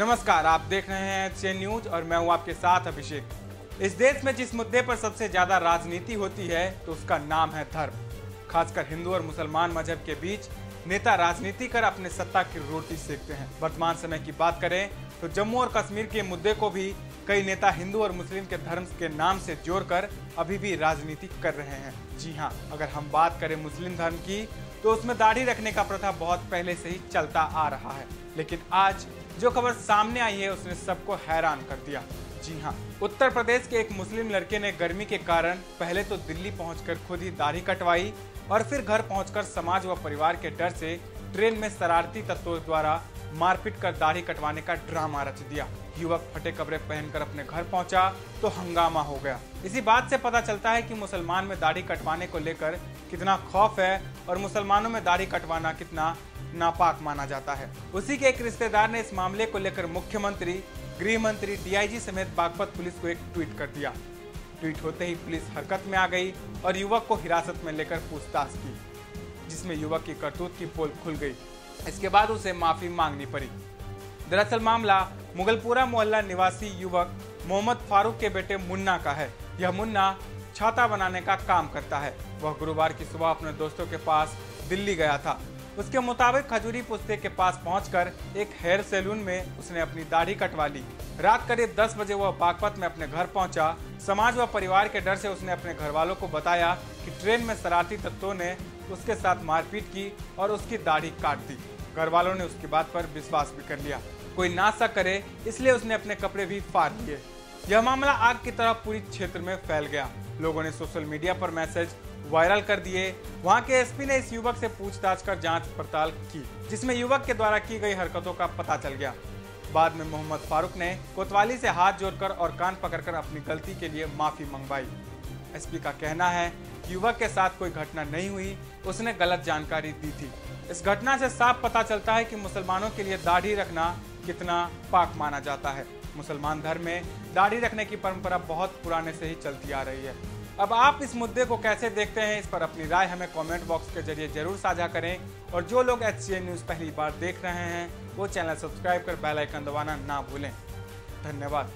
नमस्कार, आप देख रहे हैं एच न्यूज़ और मैं हूँ आपके साथ अभिषेक। इस देश में जिस मुद्दे पर सबसे ज़्यादा राजनीति होती है तो उसका नाम है धर्म। खासकर हिंदू और मुसलमान मज़हब के बीच नेता राजनीति कर अपने सत्ता की रोटी सेकते हैं। वर्तमान समय की बात करें तो जम्मू और कश्मीर के मुद्दे को भी कई नेता हिंदू और मुस्लिम के धर्म के नाम से जोड़कर अभी भी राजनीति कर रहे हैं। जी हाँ अगर हम बात करें मुस्लिम धर्म की तो उसमें दाढ़ी रखने का प्रथा बहुत पहले से ही चलता आ रहा है। लेकिन आज जो खबर सामने आई है, उसने सबको हैरान कर दिया। जी हाँ उत्तर प्रदेश के एक मुस्लिम लड़के ने गर्मी के कारण पहले तो दिल्ली पहुंचकर खुद ही दाढ़ी कटवाई और फिर घर पहुंचकर समाज व परिवार के डर से ट्रेन में शरारती तत्वों द्वारा मारपीट कर दाढ़ी कटवाने का ड्रामा रच दिया। युवक फटे कपड़े पहनकर अपने घर पहुँचा तो हंगामा हो गया। इसी बात से पता चलता है कि मुसलमान में दाढ़ी कटवाने को लेकर कितना खौफ है और मुसलमानों में दाढ़ी कटवाना कितना नापाक माना जाता है। उसी के एक रिश्तेदार ने इस मामले को लेकर मुख्यमंत्री गृह मंत्री डीआईजी समेत बागपत पुलिस को एक ट्वीट कर दिया। ट्वीट होते ही पुलिस हरकत में आ गई और युवक को हिरासत में लेकर पूछताछ की, जिसमें युवक की करतूत की पोल खुल गई। इसके बाद उसे माफ़ी मांगनी पड़ी। दरअसल मामला मुगलपुरा मोहल्ला निवासी युवक मोहम्मद फारूक के बेटे मुन्ना का है। यह मुन्ना छाता बनाने का काम करता है। वह गुरुवार की सुबह अपने दोस्तों के पास दिल्ली गया था। उसके मुताबिक खजूरी पुस्ते के पास पहुंचकर एक हेयर सैलून में उसने अपनी दाढ़ी कटवा ली। रात करीब 10 बजे वह बागपत में अपने घर पहुँचा। समाज व परिवार के डर से उसने अपने घर वालों को बताया कि ट्रेन में शरारती तत्वों ने उसके साथ मारपीट की और उसकी दाढ़ी काट दी। घर वालों ने उसकी बात पर विश्वास भी कर लिया। कोई ना सा करे, इसलिए उसने अपने कपड़े भी फाड़ लिए यह मामला आग की तरह पूरी क्षेत्र में फैल गया। लोगों ने सोशल मीडिया पर मैसेज वायरल कर दिए। वहाँ के एसपी ने इस युवक से पूछताछ कर जाँच पड़ताल की, जिसमें युवक के द्वारा की गई हरकतों का पता चल गया। बाद में मोहम्मद फारूक ने कोतवाली से हाथ जोड़कर और कान पकड़कर अपनी गलती के लिए माफ़ी मंगवाई। एसपी का कहना है युवक के साथ कोई घटना नहीं हुई, उसने गलत जानकारी दी थी। इस घटना से साफ़ पता चलता है कि मुसलमानों के लिए दाढ़ी रखना कितना पाक माना जाता है। मुसलमान धर्म में दाढ़ी रखने की परंपरा बहुत पुराने से ही चलती आ रही है। अब आप इस मुद्दे को कैसे देखते हैं, इस पर अपनी राय हमें कमेंट बॉक्स के ज़रिए ज़रूर साझा करें। और जो लोग एच न्यूज़ पहली बार देख रहे हैं, वो चैनल सब्सक्राइब कर बेल आइकन दबाना ना भूलें। धन्यवाद।